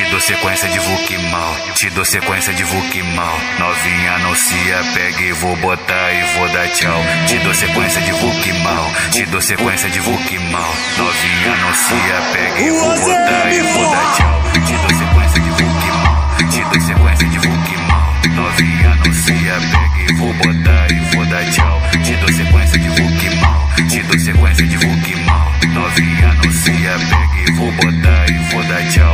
Te dou sequência de Vuk mal, te dou sequência de Vuk mal. Novinha anuncia, pega e vou botar e vou dar tchau. Te dou sequência de Vuk mal, te dou sequência de Vuk mal. Novinha anuncia, pega e vou botar e vou dar tchau. Te dou sequência de Vuk mal, te dou sequência de Vuk mal. Novinha anuncia, pega e vou botar e vou dar tchau. Te dou sequência de Vuk mal, te dou sequência de Vuk mal. Novinha anuncia, pega e vou botar e vou dar tchau.